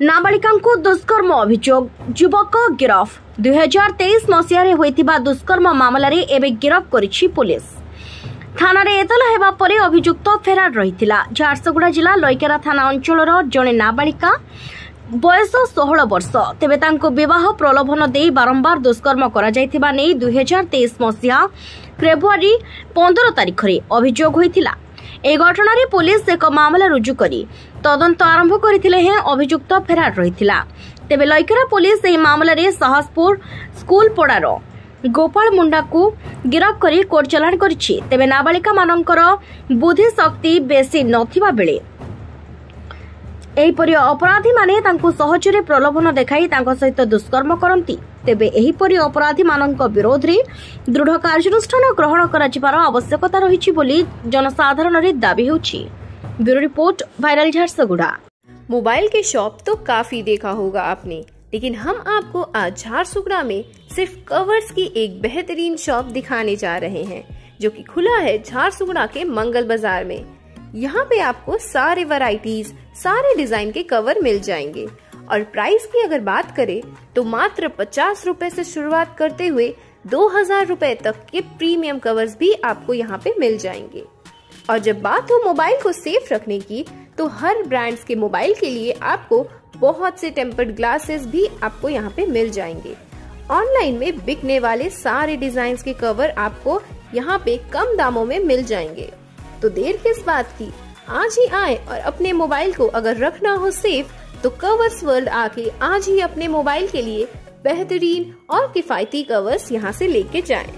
ନାବାଳିକାଙ୍କୁ ଦୁଷ୍କର୍ମ ଅଭିଯୋଗ। ଯୁବକ ଗିରଫ। ଦୁଇହଜାର ତେଇଶ ମସିହାରେ ହୋଇଥିବା ଦୁଷ୍କର୍ମ ମାମଲାରେ ଏବେ ଗିରଫ କରିଛି ପୁଲିସ। ଥାନାରେ ଏତଲା ହେବା ପରେ ଅଭିଯୁକ୍ତ ଫେରାର ରହିଥିଲା। ଝାରସୁଗୁଡ଼ା ଜିଲ୍ଲା ଲଇକେରା ଥାନା ଅଞ୍ଚଳର ଜଣେ ନାବାଳିକା ବୟସ ଷୋହଳ ବର୍ଷ। ତେବେ ତାଙ୍କୁ ବିବାହ ପ୍ରଲୋଭନ ଦେଇ ବାରମ୍ବାର ଦୁଷ୍କର୍ମ କରାଯାଇଥିବା ନେଇ ଦୁଇହଜାର ତେଇଶ ମସିହା ଫେବୃଆରୀ ପନ୍ଦର ତାରିଖରେ ଅଭିଯୋଗ ହୋଇଥିଲା। ଏହି ଘଟଣାରେ ପୁଲିସ ଏକ ମାମଲା ରୁଜୁ କରି ତଦନ୍ତ ଆରମ୍ଭ କରିଥିଲେ ହେଁ ଅଭିଯୁକ୍ତ ଫେରାର ରହିଥିଲା। ତେବେ ଲଇକେରା ପୁଲିସ ଏହି ମାମଲାରେ ସାହସପୁର ସ୍କୁଲ ପଡ଼ାର ଗୋପାଳ ମୁଣ୍ଡାକୁ ଗିରଫ କରି କୋର୍ଟ ଚାଲାଣ କରିଛି। ତେବେ ନାବାଳିକାମାନଙ୍କର ବୁଦ୍ଧି ଶକ୍ତି ବେଶୀ ନଥିବା ବେଳେ ଏହିପରି ଅପରାଧୀମାନେ ତାଙ୍କୁ ସହଜରେ ପ୍ରଲୋଭନ ଦେଖାଇ ତାଙ୍କ ସହିତ ଦୁଷ୍କର୍ମ କରନ୍ତି ତେବେ ଏହିପରି ଅପରାଧୀମାନଙ୍କ ବିରୋଧରେ ଦୃଢ଼ କାର୍ଯ୍ୟାନୁଷ୍ଠାନ ଗ୍ରହଣ କରାଯିବାର ଆବଶ୍ୟକତା ରହିଛି ବୋଲି ଜନସାଧାରଣରେ ଦାବି ହେଉଛି bureau report viral Jharsuguda mobile के शॉप तो काफी देखा होगा आपने लेकिन हम आपको आज झारसुगड़ा में सिर्फ कवर्स की एक बेहतरीन शॉप दिखाने जा रहे हैं जो कि खुला है झारसुगड़ा के मंगल बाजार में यहाँ पे आपको सारे वैरायटीज सारे डिज़ाइन के कवर मिल जाएँगे। और प्राइस की अगर बात करें तो मात्र पचास रूपए से शुरुआत करते हुए दो हज़ार रूपए तक के प्रीमियम कवर्स भी आपको यहाँ पे मिल जाएँगे। और जब बात हो मोबाइल को सेफ़ रखने की तो हर ब्रांड्स के मोबाइल के लिए आपको बहुत से टेम्पर्ड ग्लासेस भी आपको यहाँ पे मिल जाएँगे। ऑनलाइन में बिकने वाले सारे डिज़ाइन के कवर आपको यहाँ पे कम दामों में मिल जाएँगे। तो देर किस बात की आज ही आए और अपने मोबाइल को अगर रखना हो सेफ़ तो कवर्स वर्ल्ड आके आज ही अपने मोबाइल के लिए बेहतरीन और किफायती कवर्स यहाँ से लेके जाएँ।